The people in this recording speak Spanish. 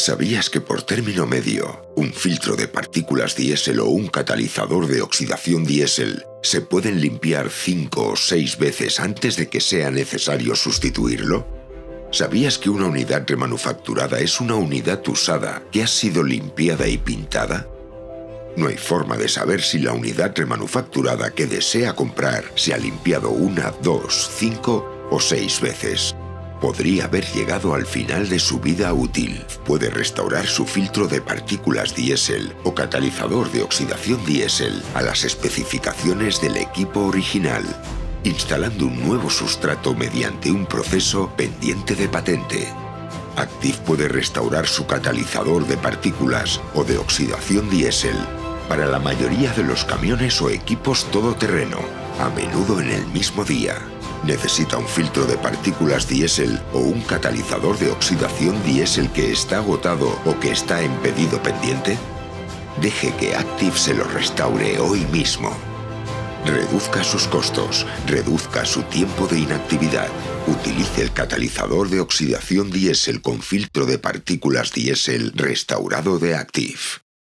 ¿Sabías que por término medio, un filtro de partículas diésel o un catalizador de oxidación diésel se pueden limpiar 5 o 6 veces antes de que sea necesario sustituirlo? ¿Sabías que una unidad remanufacturada es una unidad usada que ha sido limpiada y pintada? No hay forma de saber si la unidad remanufacturada que desea comprar se ha limpiado una, dos, cinco o seis veces podría haber llegado al final de su vida útil. Puede restaurar su filtro de partículas diésel o catalizador de oxidación diésel a las especificaciones del equipo original, instalando un nuevo sustrato mediante un proceso pendiente de patente. Active puede restaurar su catalizador de partículas o de oxidación diésel para la mayoría de los camiones o equipos todoterreno, a menudo en el mismo día. ¿Necesita un filtro de partículas diésel o un catalizador de oxidación diésel que está agotado o que está en pedido pendiente? Deje que Active se lo restaure hoy mismo. Reduzca sus costos, reduzca su tiempo de inactividad. Utilice el catalizador de oxidación diésel con filtro de partículas diésel restaurado de Active.